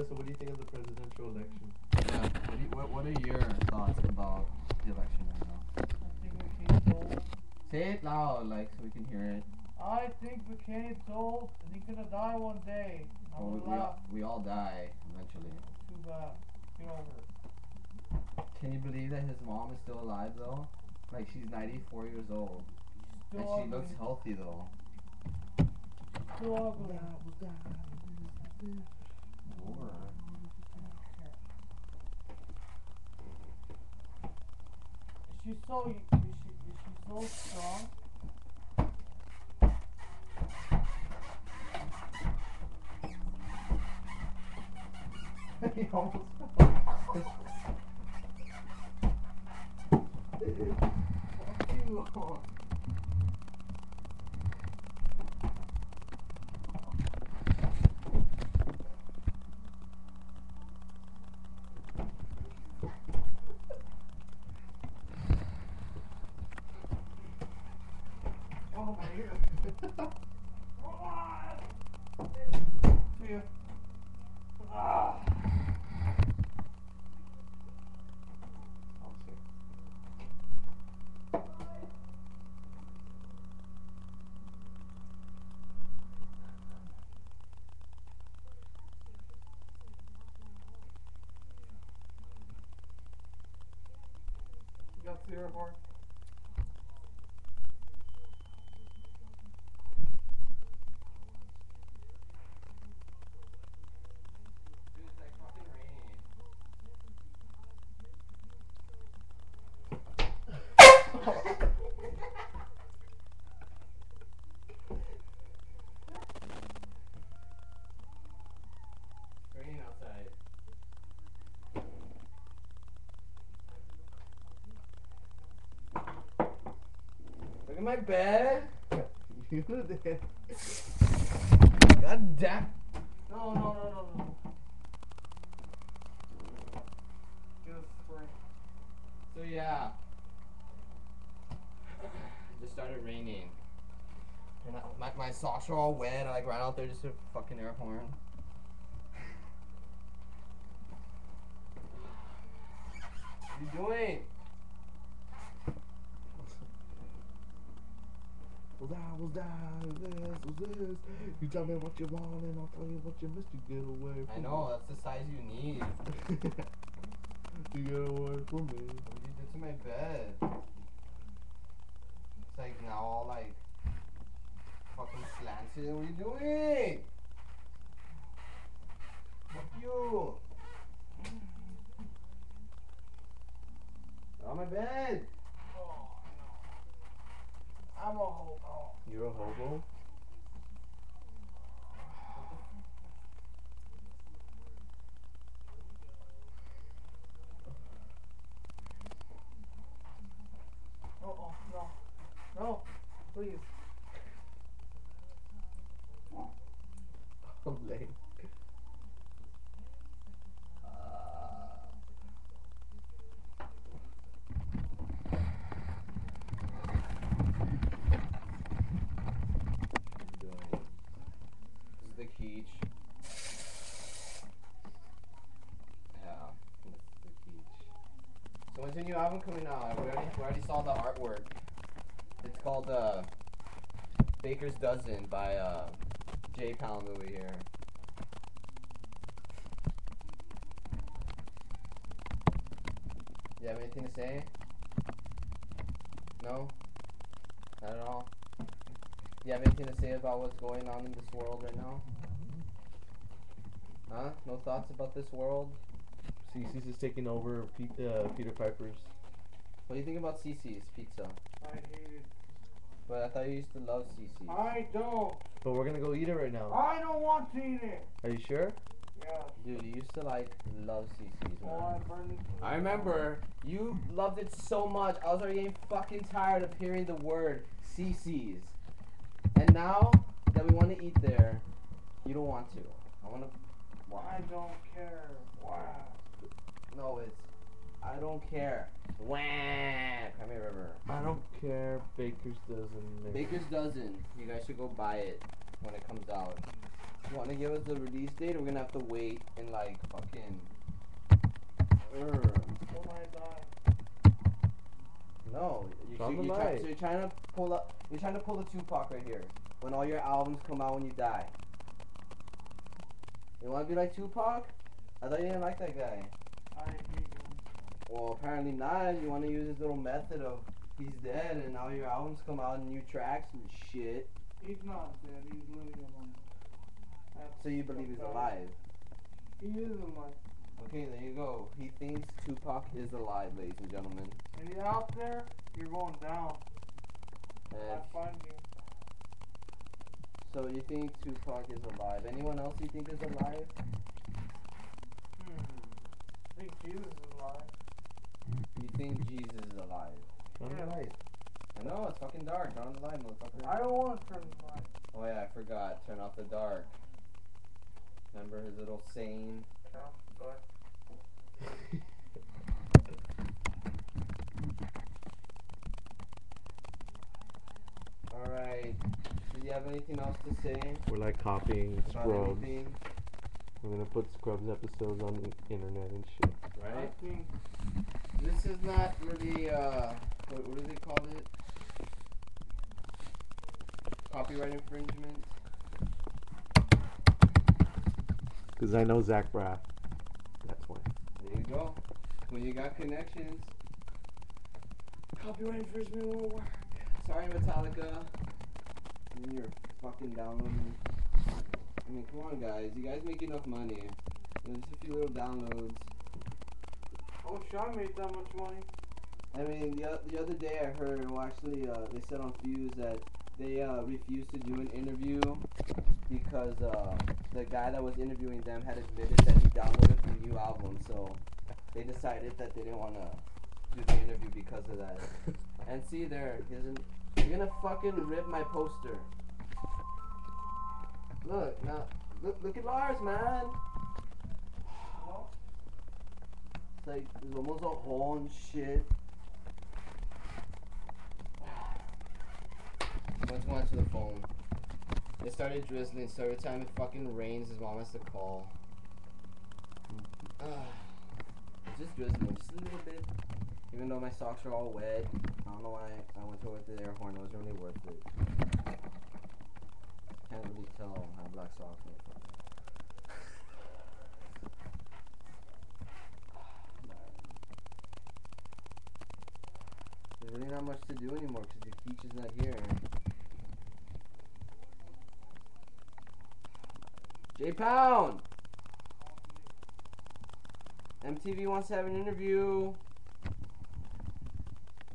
Tessa, what do you think of the presidential election? Yeah. What, do you, what, what are your thoughts about the election right now? I think McCain's old. Say it loud, like, so we can hear it. I think McCain's old and he's gonna die one day. I Well, we, we, all, laugh. we all die eventually. Too bad. Get over it. Can you believe that his mom is still alive though? Like she's 94 years old, Still and ugly. she looks healthy though. Still ugly. She's so. She, is she so strong? almost Fuck you. Oh my ear. See ya. Ah. I'll see. You got Sierra bar? Dude, it's like fucking raining. raining outside. Look at my bed. you did. God damn. No, no, no, no, no. Get a spray. So yeah, it just started raining, and I, my my socks were all wet. I like ran out there just to fucking air horn. What are you doing? Was that, was that, this, was this. You tell me what you want and I'll tell you what you missed. You get away I from know that's the size you need. me. you get away from me. What you did to my bed? It's like now all like fucking slanted. What are you doing? Fuck you. Get on my bed. I'm a hobo. You're a hobo? Oh, oh, no. No, please. I'm. This is the Keech. Yeah, this is the Keech. So when's the new album coming out? We already, we already saw the artwork. It's called uh, Baker's Dozen by uh, J Pound over here. You have anything to say? No? Not at all? You have anything to say about what's going on in this world right now? Huh? No thoughts about this world? CC's is taking over Pete, uh, Peter Piper's. What do you think about CC's pizza? I hate it. But I thought you used to love CC's. I don't. But we're gonna go eat it right now. I don't want to eat it. Are you sure? Yeah. Dude, you used to like love CC's, Oh, I man. burned. I remember you loved it so much. I was already getting fucking tired of hearing the word CC's. And now that we want to eat there, you don't want to. I want to. I don't care. Wow. No, it's. I don't care. Wah! Crimea River. I don't care. Baker's dozen. Baker's Dozen. You guys should go buy it when it comes out. You want to give us the release date, or we're gonna have to wait and like fucking. Urgh. When I die. No, you, It's on you, the you're, try, light. so you're trying to pull up. You're trying to pull the Tupac right here. When all your albums come out when you die. You want to be like Tupac? I thought you didn't like that guy. I hate him. Well, apparently not. You want to use his little method of he's dead and all your albums come out and new tracks and shit. He's not dead. He's living. That's So you believe he's alive? He is alive. Okay, there you go. He thinks Tupac is alive, ladies and gentlemen. And you're out there, you're going down. And I find you. so you think Tupac is alive? Anyone else you think is alive? Hmm. I think Jesus is alive. You think Jesus is alive? Turn Yeah. the light. I know, it's fucking dark. Turn on the light, motherfucker. I don't want to turn the light. Oh yeah, I forgot. Turn off the dark. Remember his little saying? Count, but Alright. Do you have anything else to say We're like copying about Scrubs. anything? We're gonna put Scrubs episodes on the internet and shit. Right? This is not really, uh, what, what do they call it? Copyright infringement? Cause I know Zach Braff. That's why. There you go. When you got connections, copyright infringement won't work. Sorry, Metallica. And you're fucking downloading. I mean, come on, guys. You guys make enough money. Just a few little downloads. I wish I made that much money. I mean, the, the other day I heard, well, actually, uh, they said on Fuse that they uh, refused to do an interview because uh, the guy that was interviewing them had admitted that he downloaded the new album. So they decided that they didn't want to do the interview because of that. And see there, he doesn't. You're gonna fucking rip my poster. Look now, look look at Lars, man. Well, It's like there's almost a hole and shit. Let's go answer the phone. It started drizzling, so every time it fucking rains, his mom has to call. It's just drizzling, just a little bit. Even though my socks are all wet, I don't know why I went to work the air horn. It was really worth it. Can't really tell how black socks look. There's really not much to do anymore because the Keach is not here. J Pound! MTV wants to have an interview.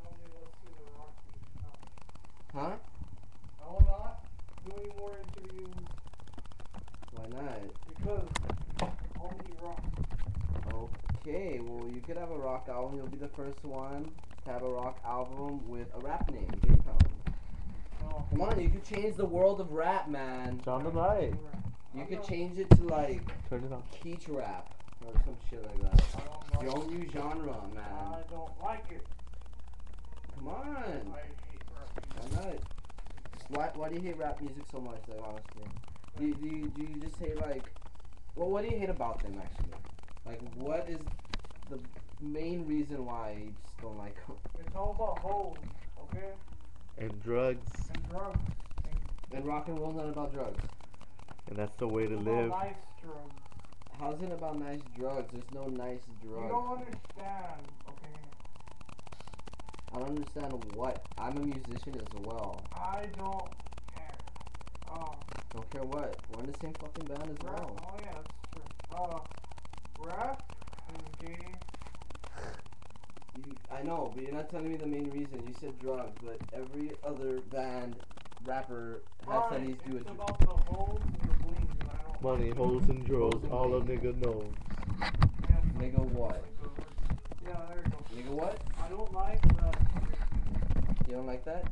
tell me let's see the Rocky. Huh? I will not do any more interviews Why not? because only rock. Okay, well, you could have a rock album. You'll be the first one to have a rock album with a rap name, J Pound. No. Come on, you could change the world of rap, man. Turn the light. You I'm could change it to like Turn it on. Keach rap or some shit like that. Don't like Your own new genre, man. I don't like it. Come on. I hate rap. Why? Why, why do you hate rap music so much, like, honestly? Do you, do, you, do you just hate, like, well, what do you hate about them, actually? Like, what is the main reason why I just don't like them? It's all about hoes, okay? And drugs. And drugs. And rock and roll's not about drugs. And that's the way to live. about nice drugs. How's it about nice drugs? There's no nice drugs. You drugs. don't understand, okay? I don't understand what. I'm a musician as well. I don't care. Oh, Don't care what. We're in the same fucking band as rap. well. Oh yeah, that's true. Uh, rap and gay. You, I know, but you're not telling me the main reason. You said drugs, but every other band, rapper has said Fine, he's doing drugs. about the hoes and the bling, and I don't Money, holes, and drugs—all a nigga knows. it. Yeah, Nigga what? Yeah, there you go. Nigga what? I don't like that. You don't like that?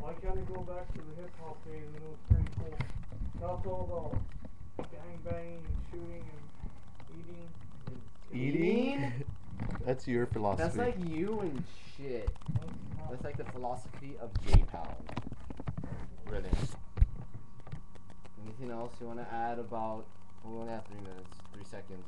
Why can't I go back to the hip hop days and it was pretty cool? That's all the gang banging and shooting and eating. Eating? That's your philosophy. That's like you and shit. That's like the philosophy of J Pound. Really. Anything else you want to add about? We only have three minutes, three seconds.